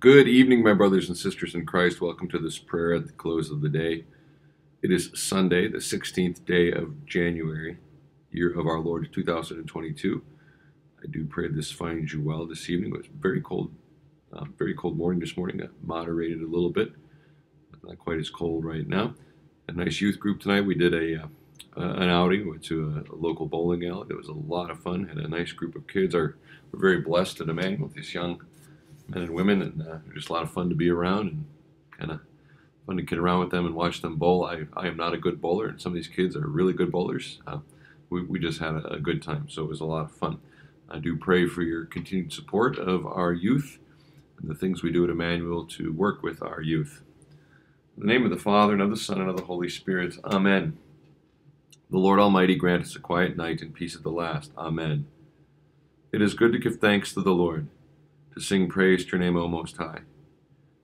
Good evening, my brothers and sisters in Christ. Welcome to this prayer at the close of the day. It is Sunday, the 16th day of January, year of our Lord 2022. I do pray this finds you well this evening. It was very cold, uh, very cold morning this morning. It moderated a little bit, not quite as cold right now. A nice youth group tonight. We did a uh, uh, an outing. went to a, a, local bowling alley. It was a lot of fun. Had a nice group of kids. Our, we're very blessed at Immanuel with these young men and women, and uh, just a lot of fun to be around and kind of fun to get around with them and watch them bowl. I, I am not a good bowler, and some of these kids are really good bowlers. Uh, we, we just had a, a, good time, so it was a lot of fun. I do pray for your continued support of our youth and the things we do at Immanuel to work with our youth. In the name of the Father, and of the Son, and of the Holy Spirit, Amen. The Lord Almighty grant us a quiet night and peace at the last. Amen. It is good to give thanks to the Lord to sing praise to your name, O Most High,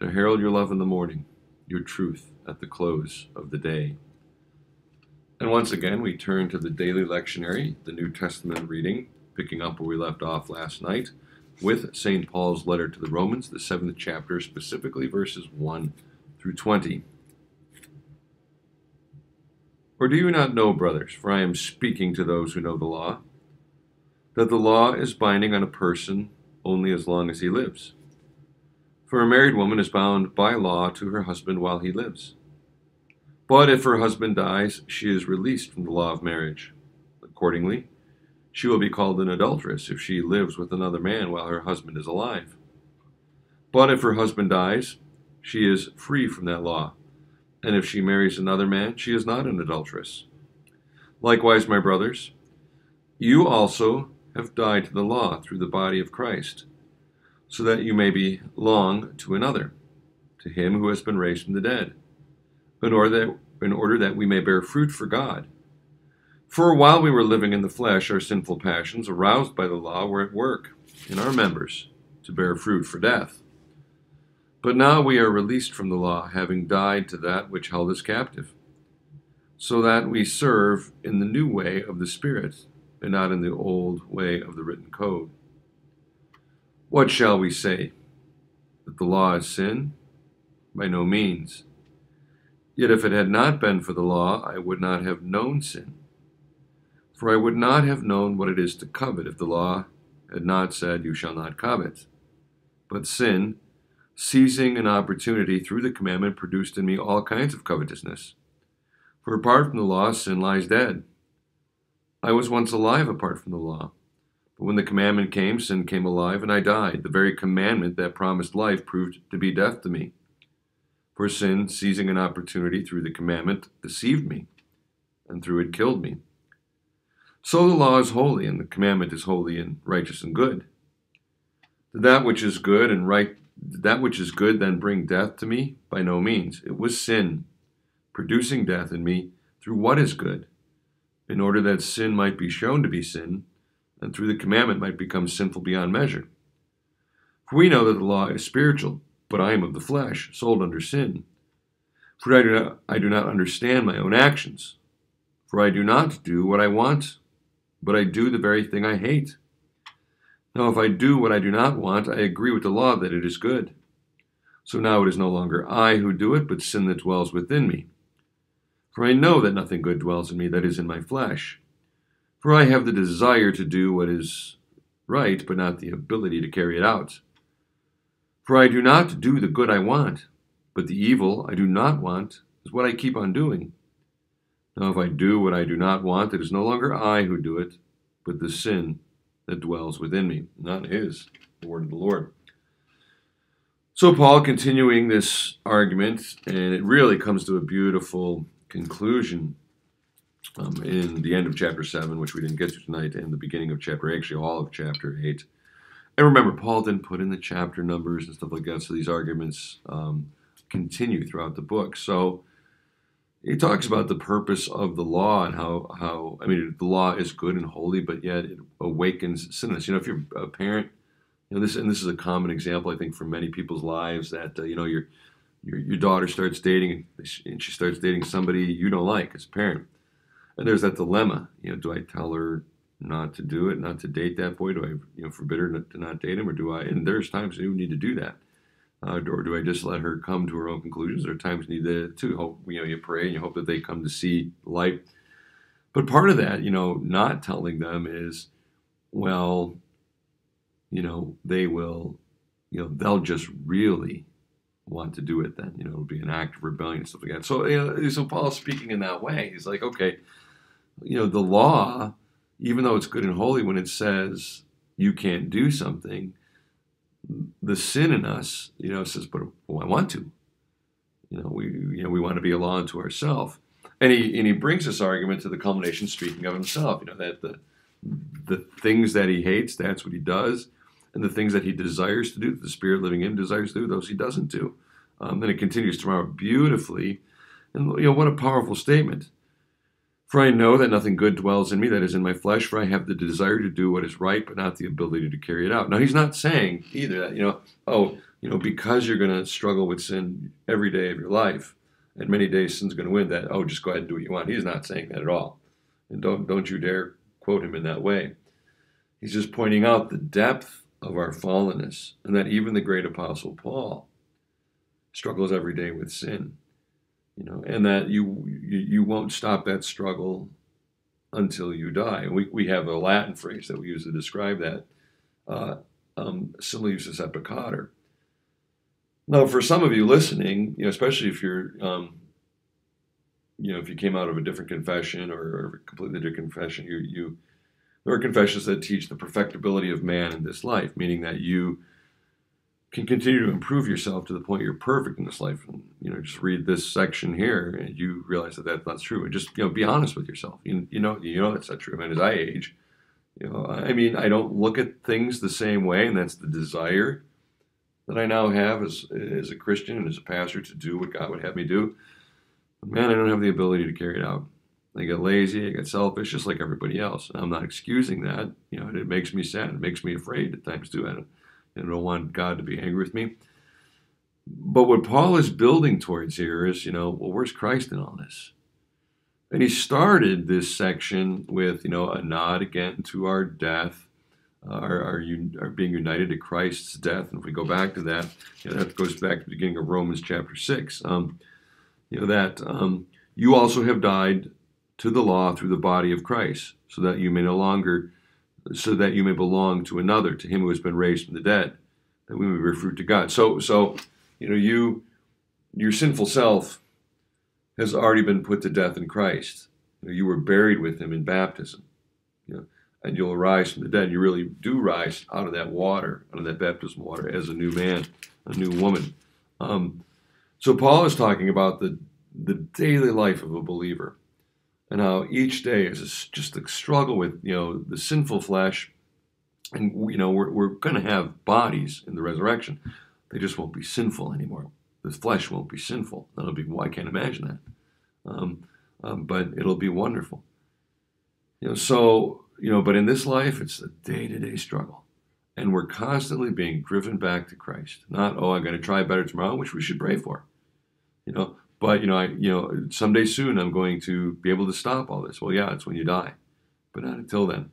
to herald your love in the morning, your truth at the close of the day. And once again, we turn to the daily lectionary, the New Testament reading, picking up where we left off last night with St. Paul's letter to the Romans, the seventh chapter, specifically verses 1 through 20. Or do you not know, brothers, for I am speaking to those who know the law, that the law is binding on a person only as long as he lives. For a married woman is bound by law to her husband while he lives. But if her husband dies, she is released from the law of marriage. Accordingly, she will be called an adulteress if she lives with another man while her husband is alive. But if her husband dies, she is free from that law. And if she marries another man, she is not an adulteress. Likewise, my brothers, you also have died to the law through the body of Christ, so that you may belong to another, to him who has been raised from the dead, in order that, in order that we may bear fruit for God. For while we were living in the flesh, our sinful passions, aroused by the law, were at work in our members to bear fruit for death. But now we are released from the law, having died to that which held us captive, so that we serve in the new way of the Spirit and not in the old way of the written code. What shall we say? That the law is sin? By no means. Yet if it had not been for the law, I would not have known sin. For I would not have known what it is to covet if the law had not said, You shall not covet. But sin, seizing an opportunity through the commandment, produced in me all kinds of covetousness. For apart from the law, sin lies dead. I was once alive apart from the law. But when the commandment came, sin came alive, and I died. The very commandment that promised life proved to be death to me. For sin, seizing an opportunity through the commandment, deceived me, and through it killed me. So the law is holy, and the commandment is holy and righteous and good. Did that which is good and right did that which is good then bring death to me? By no means. It was sin, producing death in me through what is good in order that sin might be shown to be sin, and through the commandment might become sinful beyond measure. For we know that the law is spiritual, but I am of the flesh, sold under sin. For I do not, I do not understand my own actions. For I do not do what I want, but I do the very thing I hate. Now, if I do what I do not want, I agree with the law that it is good. So now it is no longer I who do it, but sin that dwells within me. For I know that nothing good dwells in me that is in my flesh. For I have the desire to do what is right, but not the ability to carry it out. For I do not do the good I want, but the evil I do not want is what I keep on doing. Now, if I do what I do not want, it is no longer I who do it, but the sin that dwells within me. Not his, the word of the Lord. So, Paul continuing this argument, and it really comes to a beautiful conclusion um, in the end of chapter 7, which we didn't get to tonight, and the beginning of chapter 8, actually all of chapter 8. And remember, Paul didn't put in the chapter numbers and stuff like that, so these arguments um, continue throughout the book. So he talks about the purpose of the law and how, how I mean, the law is good and holy, but yet it awakens sinners. You know, if you're a parent, you know, this, and this is a common example, I think, for many people's lives that, uh, you know, you're, your, your daughter starts dating and she starts dating somebody you don't like as a parent. And there's that dilemma. You know, do I tell her not to do it, not to date that boy? Do I, you know, forbid her to not date him, or do I? And there's times you need to do that. Uh, or do I just let her come to her own conclusions? There are times you need to, to hope, you know, you pray and you hope that they come to see light. But part of that, you know, not telling them is, well, you know, they will, you know, they'll just really want to do it then. You know, it'll be an act of rebellion and stuff like that. So, you know, so Paul's speaking in that way. He's like, okay, you know, the law, even though it's good and holy, when it says you can't do something, the sin in us, you know, says, but well, I want to. You know, we you know we want to be a law unto ourselves. And he and he brings this argument to the culmination, speaking of himself. You know that the the things that he hates, that's what he does, and the things that he desires to do, that the Spirit living in desires to do, those he doesn't do. Um, and it continues tomorrow beautifully. And you know what a powerful statement. For I know that nothing good dwells in me, that is in my flesh, for I have the desire to do what is right, but not the ability to carry it out. Now, he's not saying either that, you know, oh, you know, because you're going to struggle with sin every day of your life, and many days sin's going to win, that, oh, just go ahead and do what you want. He's not saying that at all. And don't, don't you dare quote him in that way. He's just pointing out the depth of our fallenness, and that even the great apostle Paul struggles every day with sin you know, and that you, you, you won't stop that struggle until you die. We, we have a Latin phrase that we use to describe that, uh, um, similius peccator. Now, for some of you listening, you know, especially if you're, um, you know, if you came out of a different confession or, or a completely different confession, you, you, there are confessions that teach the perfectibility of man in this life, meaning that you can continue to improve yourself to the point you're perfect in this life. And, you know, just read this section here and you realize that that's not true. And just, you know, be honest with yourself. You, you know, you know, that's not true. Mean, as I age, you know, I mean, I don't look at things the same way. And that's the desire that I now have as, as a Christian and as a pastor to do what God would have me do. But man, I don't have the ability to carry it out. I get lazy, I get selfish, just like everybody else. I'm not excusing that. You know, it makes me sad. It makes me afraid at times too. I don't, I don't want God to be angry with me. But what Paul is building towards here is, you know, well, where's Christ in all this? And he started this section with, you know, a nod again to our death, uh, our, our, our, being united to Christ's death. And if we go back to that, you know, that goes back to the beginning of Romans chapter 6. Um, you know, that um, you also have died to the law through the body of Christ, so that you may no longer so that you may belong to another, to him who has been raised from the dead, that we may bear fruit to God. So, so you know, you your sinful self has already been put to death in Christ. You, know, you were buried with him in baptism. You know, and you'll arise from the dead. You really do rise out of that water, out of that baptismal water, as a new man, a new woman. Um, so Paul is talking about the the daily life of a believer and how each day is just a struggle with you know the sinful flesh. And you know we're, we're going to have bodies in the resurrection. They just won't be sinful anymore. The flesh won't be sinful. That'll be well, i can't imagine that. Um, um, but it'll be wonderful. You know so you know but in this life it's a day-to-day struggle. And we're constantly being driven back to christ. Not oh i'm going to try better tomorrow which we should pray for. You know but you know, I you know, someday soon I'm going to be able to stop all this. Well, yeah, it's when you die, but not until then.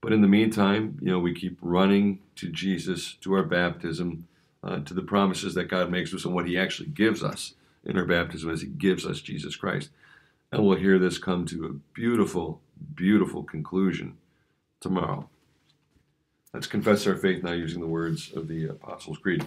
But in the meantime, you know, we keep running to Jesus, to our baptism, uh, to the promises that God makes us and what He actually gives us in our baptism as He gives us Jesus Christ. And we'll hear this come to a beautiful, beautiful conclusion tomorrow. Let's confess our faith now using the words of the Apostles' Creed.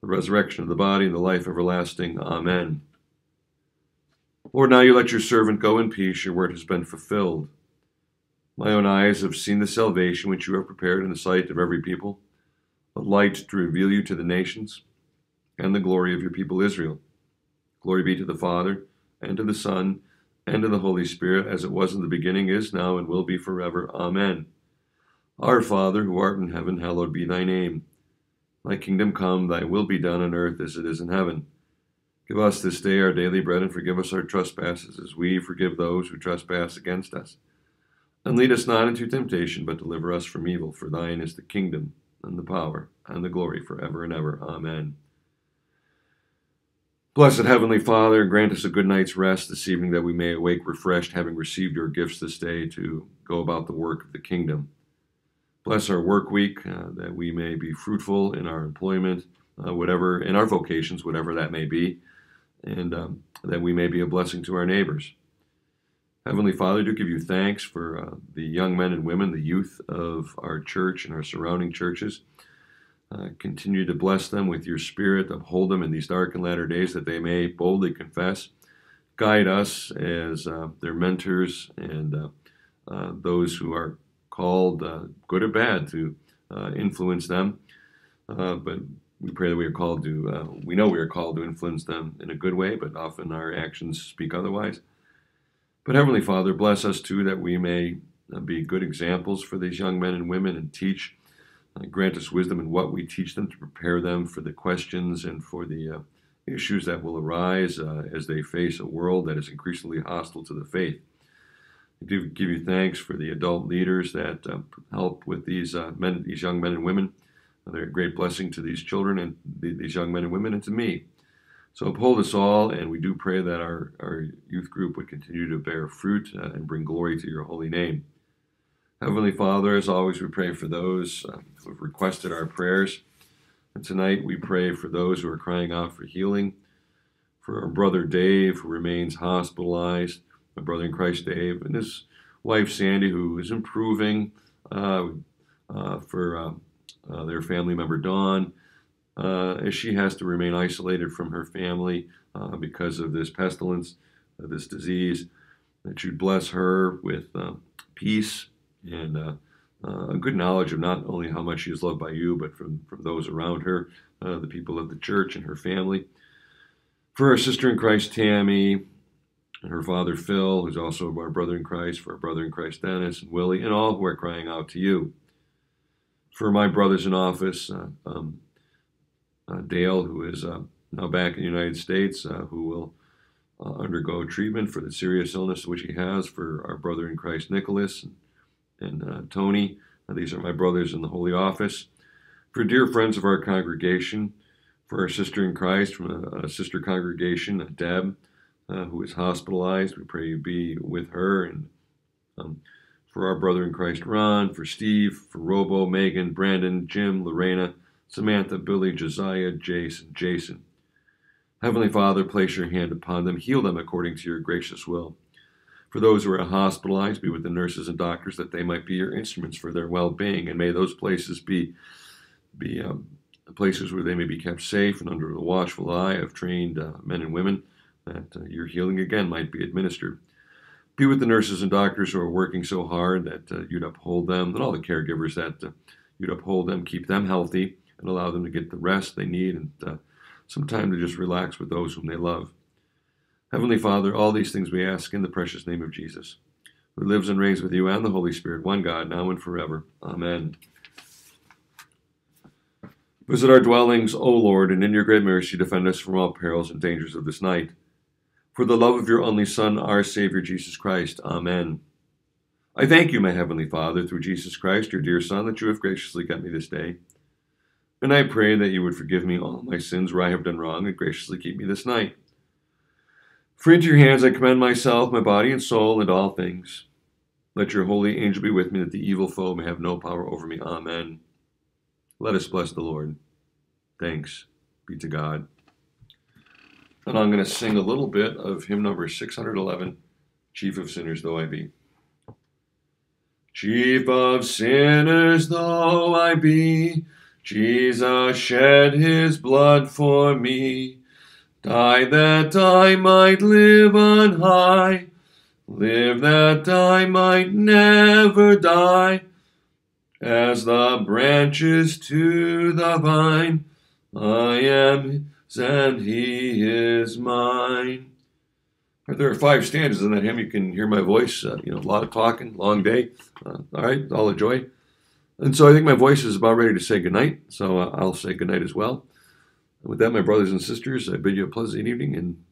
the resurrection of the body, and the life everlasting. Amen. Lord, now you let your servant go in peace, your word has been fulfilled. My own eyes have seen the salvation which you have prepared in the sight of every people, a light to reveal you to the nations, and the glory of your people Israel. Glory be to the Father, and to the Son, and to the Holy Spirit, as it was in the beginning, is now, and will be forever. Amen. Our Father, who art in heaven, hallowed be thy name. Thy kingdom come, thy will be done on earth as it is in heaven. Give us this day our daily bread, and forgive us our trespasses, as we forgive those who trespass against us. And lead us not into temptation, but deliver us from evil. For thine is the kingdom, and the power, and the glory, forever and ever. Amen. Blessed Heavenly Father, grant us a good night's rest this evening, that we may awake refreshed, having received your gifts this day to go about the work of the kingdom. Bless our work week, uh, that we may be fruitful in our employment, uh, whatever, in our vocations, whatever that may be and um, that we may be a blessing to our neighbors. Heavenly Father, do give you thanks for uh, the young men and women, the youth of our church and our surrounding churches. Uh, continue to bless them with your spirit, uphold them in these dark and latter days that they may boldly confess. Guide us as uh, their mentors and uh, uh, those who are called, uh, good or bad, to influence them. but we pray that we are called to, uh, we know we are called to influence them in a good way, but often our actions speak otherwise. But Heavenly Father, bless us too that we may uh, be good examples for these young men and women and teach. Uh, grant us wisdom in what we teach them to prepare them for the questions and for the uh, issues that will arise uh, as they face a world that is increasingly hostile to the faith. I do give you thanks for the adult leaders that uh, help with these men, these young men and women. They're a great blessing to these children and these young men and women and to me. So uphold us all, and we do pray that our, our youth group would continue to bear fruit uh, and bring glory to your holy name. Heavenly Father, as always, we pray for those uh, who have requested our prayers. And tonight we pray for those who are crying out for healing, for our brother Dave, who remains hospitalized, my brother in Christ Dave, and his wife Sandy, who is improving, uh, uh for uh, uh, their family member Dawn, uh, as she has to remain isolated from her family because of this pestilence, this disease. That you bless her with peace and a good knowledge of not only how much she is loved by you, but from, from those around her, the people of the church and her family. For our sister in Christ, Tammy, and her father Phil, who's also our brother in Christ, for our brother in Christ Dennis and Willie, and all who are crying out to you for my brothers in office, uh, um, uh, Dale, who is uh, now back in the United States, uh, who will uh, undergo treatment for the serious illness which he has, for our brother in Christ, Nicholas, and, and uh, Tony. these are my brothers in the Holy Office. For dear friends of our congregation, for our sister in Christ from a, a sister congregation, Deb, who is hospitalized, we pray you be with her. And um, for our brother in Christ Ron, for Steve, for Robo, Megan, Brandon, Jim, Lorena, Samantha, Billy, Josiah, Jason, Jason. Heavenly Father, place your hand upon them, heal them according to your gracious will. For those who are hospitalized, be with the nurses and doctors that they might be your instruments for their well being, and may those places be, be um, places where they may be kept safe and under the watchful eye of trained uh, men and women, that uh, your healing again might be administered. Be with the nurses and doctors who are working so hard that uh, you'd uphold them, and all the caregivers that uh, you'd uphold them, keep them healthy, and allow them to get the rest they need and uh, some time to just relax with those whom they love. Heavenly Father, all these things we ask in the precious name of Jesus, who lives and reigns with you and the Holy Spirit, one God, now and forever. Amen. Visit our dwellings, O Lord, and in your great mercy defend us from all perils and dangers of this night for the love of your only Son, our Savior, Jesus Christ. Amen. I thank you, my Heavenly Father, through Jesus Christ, your dear Son, that you have graciously kept me this day. And I pray that you would forgive me all my sins where I have done wrong and graciously keep me this night. For into your hands I commend myself, my body and soul, and all things. Let your holy angel be with me, that the evil foe may have no power over me. Amen. Let us bless the Lord. Thanks be to God. And I'm going to sing a little bit of hymn number 611, Chief of Sinners Though I Be. Chief of sinners though I be, Jesus shed his blood for me, died that I might live on high, live that I might never die. As the branches to the vine, I am and he is mine. There are five stanzas in that hymn. You can hear my voice. Uh, you know, a lot of talking, long day. Uh, all right, all a joy. And so I think my voice is about ready to say goodnight. So uh, I'll say goodnight as well. And with that, my brothers and sisters, I bid you a pleasant evening, and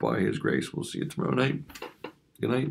by His grace, we'll see you tomorrow night. Good night.